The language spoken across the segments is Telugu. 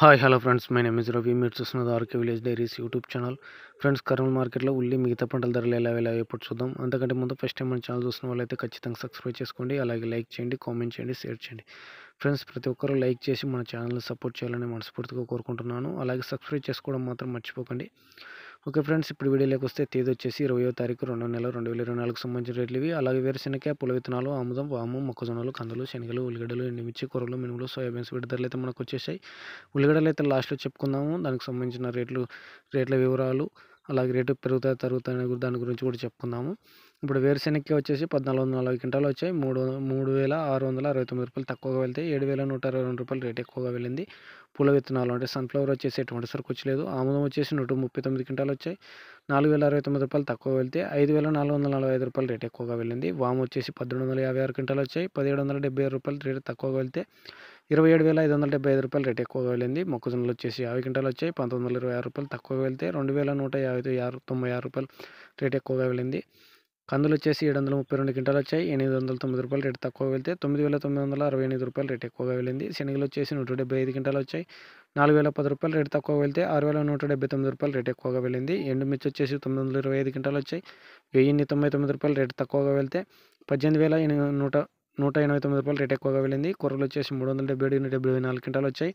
Hi hello friends my name is Ravi మీరు చూస్తున్నది RK village diaries YouTube channel friends Kurnool మార్కెట్లో ఉల్లి మిగతా పంటల ధరలు ఎలా ఎలా ఎప్పుడు చూద్దాం? అంతకంటే ముందు ఫస్ట్ టైం మన ఛానల్ చూస్తున్న వాళ్ళైతే ఖచ్చితంగా సబ్స్క్రైబ్ చేసుకోండి. అలాగే లైక్ చేయండి కామెంట్ చేయండి షేర్ చేయండి. ఫ్రెండ్స్ ప్రతి ఒక్కరూ లైక్ చేసి మన ఛానల్ని సపోర్ట్ చేయాలని మనస్ఫూర్తిగా కోరుకుంటున్నాను. అలాగే సబ్స్క్రైబ్ చేసుకోవడం మాత్రం మర్చిపోకండి. ఓకే ఫ్రెండ్స్ ఇప్పుడు వీడియోలోకి వస్తే తేదీ వచ్చేసి ఇరవయో తారీఖు రెండో నెల రెండు వేల ఇరవై నాలుగు సంబంధించిన రేట్లు ఇవి. అలాగే వేరుశెనగ పుల విత్తనాలు ఆముదం వాము మొక్కజొన్నలు కందులు శనగలు ఉల్లిగడ్డలు ఎండుమిర్చి కూరలు మినుములు సోయాబీన్స్ వీటి ధరలు అయితే మనకు వచ్చేసాయి. ఉల్లిగడ్డలు అయితే లాస్ట్లో చెప్పుకుందాము. దానికి సంబంధించిన రేట్లు రేట్ల వివరాలు అలాగే రేటు పెరుగుతాయి తరుగుతాయి దాని గురించి కూడా చెప్పుకుందాము. ఇప్పుడు వేరుశెనగకి వచ్చేసి పద్నాలుగు వందల నలభై క్వింటాలు వచ్చాయి. మూడు మూడు వేల ఆరు వందల అరవై తొమ్మిది రూపాయలు తక్కువగా వెళ్తే ఏడు వేల నూట అరవై రెండు రూపాయలు రేట్ ఎక్కువగా వెళ్ళింది. పూల విత్తనాలు అంటే సన్ఫ్లవర్ వచ్చేసి ఎటువంటి సరుకు వచ్చలేదు. ఆముదం వచ్చేసి నూట ముప్పై తొమ్మిది క్వింటాలు వచ్చాయి. నాలుగు వేల అరవై తొమ్మిది రూపాయలు తక్కువ వెళ్తే ఐదు వేల నాలుగు వందల నలభై ఐదు రూపాయలు రేట్ ఎక్కువగా వెళ్ళింది. వాము వచ్చేసి పద్దెనిమిది వందల యాభై ఆరు క్వింటాలు వచ్చాయి. పదిహేడు వందల డెబ్బై ఆరు రూపాయలు రేట్ తక్కువగా వెళ్తే ఇరవై ఏడు వేల ఐదు వందల డెబ్బై ఐదు రూపాయలు రేట్ ఎక్కువగా వెళ్ళింది. మొక్కజొన్నలు వచ్చేసి యాభై క్వింటాలు వచ్చాయి. పంతొమ్మిది వందల ఇరవై ఆరు రూపాయలు తక్కువగా వెళ్తే రెండు వేల నూట యాభై ఆరు తొంభై ఆరు రూపాయలు రేట్ ఎక్కువగా వెళ్ళింది. కందులు వచ్చేసి ఏడు వందల ముప్పై రెండు క్వింటాలు వచ్చాయి ఎనిమిది వందల తొమ్మిది రూపాయలు రేటు తక్కువ వెళ్తే తొమ్మిది వేల తొమ్మిది వందల అరవై ఎనిమిది రూపాయలు రేటు ఎక్కువగా వెళ్ళింది. శనగలు వచ్చేసి నూట డెబ్బై ఐదు క్వింటాలు వచ్చాయి నాలుగు వేల పది రూపాయలు రేటు తక్కువ వెళ్తే ఆరు వేల నూట డెబ్బై తొమ్మిది రూపాయలు రేటు ఎక్కువగా వెళ్ళింది. ఎండుమిర్చి వచ్చేసి తొమ్మిది వందల ఇరవై ఐదు క్వింటాలు వచ్చాయి వెయ్యిన్ని తొంభై తొమ్మిది రూపాయలు రేటు తక్కువగా వెళ్తే పద్దెనిమిది వేల ఎనిమిది నూట నూట ఎనభై తొమ్మిది రూపాయలు రేటు ఎక్కువగా వెళ్ళింది. కూరలు వచ్చేసి మూడు వందల డెబ్బై ఏడు డెబ్బై నాలుగు క్వింటాలు వచ్చాయి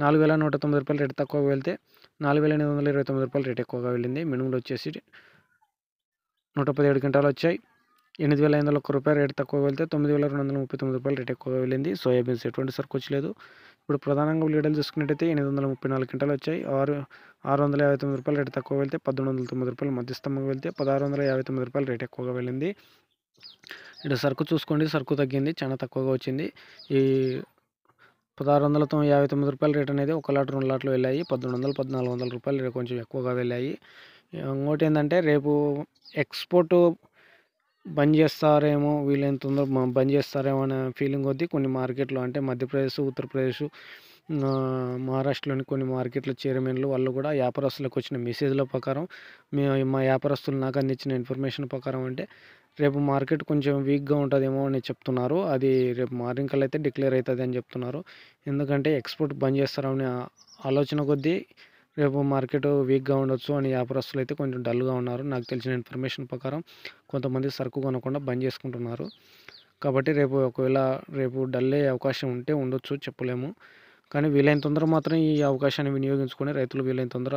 నాలుగు వేల నూట తొమ్మిది రూపాయలు రేటు తక్కువగా వెళ్తే నాలుగు వేల ఎనిమిది వందల ఇరవై తొమ్మిది రూపాయలు రేటు ఎక్కువగా వెళ్ళింది. మినుములు వచ్చేసి నూట పదిహేడు క్వింటాలు వచ్చాయి ఎనిమిది వేల ఐదు వందల ఒక్క రూపాయలు రేటు తక్కువ వెళ్తే తొమ్మిది వేల రెండు వందల ముప్పై తొమ్మిది రూపాయలు రేట్ ఎక్కువగా వెళ్ళింది. సోయాబీన్స్ ఎటువంటి సరుకు వచ్చలేదు ఇప్పుడు ప్రధానంగా ఉల్లిగడ్డలు చూసుకున్నట్టయితే ఎనిమిది వందల ముప్పై నాలుగు క్వింటాలు వచ్చాయి. ఆరు ఆరు వందల యాభై తొమ్మిది రూపాయలు రేటు తక్కువ వెళ్తే పద్దెనిమిది వందల తొమ్మిది రూపాయలు మధ్యస్థంగా వెళ్తే పదహారు వందల యాభై తొమ్మిది రూపాయలు రేట్ ఎక్కువగా వెళ్ళింది. ఇటు సరుకు చూసుకోండి సరుకు తగ్గింది చాలా తక్కువగా వచ్చింది. ఈ పదహారు వందల యాభై తొమ్మిది రూపాయల రేట్ అనేది ఒక లాట్ రెండు లాట్లు వెళ్ళాయి. పద్దెనిమిది వందలు పద్నాలుగు వందల రూపాయలు కొంచెం ఎక్కువగా వెళ్ళాయి. ఇంకోటి ఏంటంటే రేపు ఎక్స్పోర్ట్ బంద్ చేస్తారేమో వీళ్ళని తొందర బంద్ చేస్తారేమో అనే ఫీలింగ్ కొద్దీ కొన్ని మార్కెట్లు అంటే మధ్యప్రదేశ్ ఉత్తరప్రదేశ్ మహారాష్ట్రలోని కొన్ని మార్కెట్ల చైర్మన్లు వాళ్ళు కూడా వ్యాపారస్తులకు వచ్చిన మెసేజ్ల ప్రకారం మేము మా వ్యాపారస్తులు నాకు అందించిన ఇన్ఫర్మేషన్ ప్రకారం అంటే రేపు మార్కెట్ కొంచెం వీక్గా ఉంటుందేమో అని చెప్తున్నారు. అది రేపు మార్నింగ్ కల్లా అయితే డిక్లేర్ అవుతుంది అని చెప్తున్నారు. ఎందుకంటే ఎక్స్పోర్ట్ బంద్ చేస్తారనే ఆలోచన కొద్దీ రేపు మార్కెట్ వీక్గా ఉండొచ్చు అని వ్యాపారస్తులు అయితే కొంచెం డల్గా ఉన్నారు. నాకు తెలిసిన ఇన్ఫర్మేషన్ ప్రకారం కొంతమంది సరుకు కొనకుండా బంద్ చేసుకుంటున్నారు. కాబట్టి రేపు ఒకవేళ రేపు డల్ అయ్యే అవకాశం ఉంటే ఉండొచ్చు చెప్పలేము. కానీ వీలైన తొందర మాత్రం ఈ అవకాశాన్ని వినియోగించుకొని రైతులు వీలైన తొందర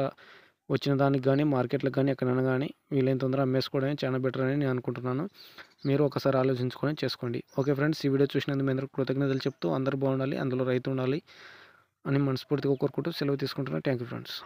వచ్చిన దానికి కానీ మార్కెట్లకు కానీ ఎక్కడైనా కానీ వీలైన తొందర అమ్మేసుకోవడమే చాలా బెటర్ అని నేను అనుకుంటున్నాను. మీరు ఒకసారి ఆలోచించుకొని చేసుకోండి. ఓకే ఫ్రెండ్స్ ఈ వీడియో చూసినందుకు మీ అందరూ కృతజ్ఞతలు చెప్తూ అందరూ బాగుండాలి అందులో రైతు ఉండాలి. అని మనస్ఫూర్తిగా కోరుకుంటూ సెలవు తీసుకుంటున్నాను థ్యాంక్ యూ ఫ్రెండ్స్